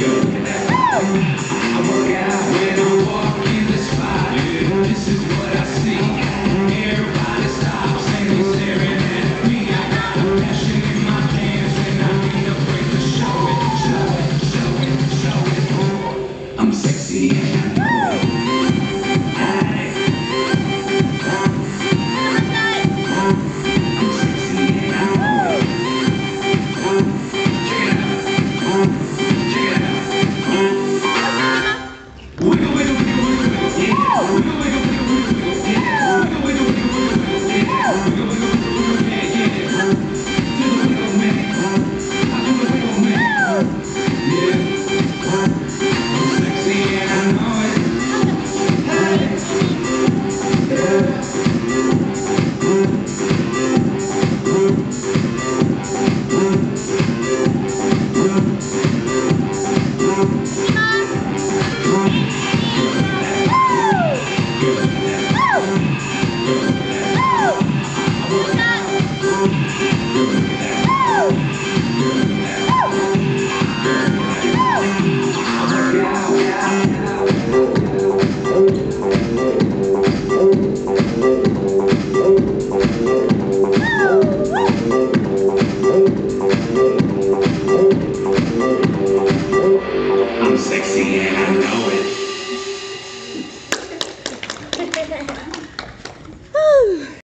go.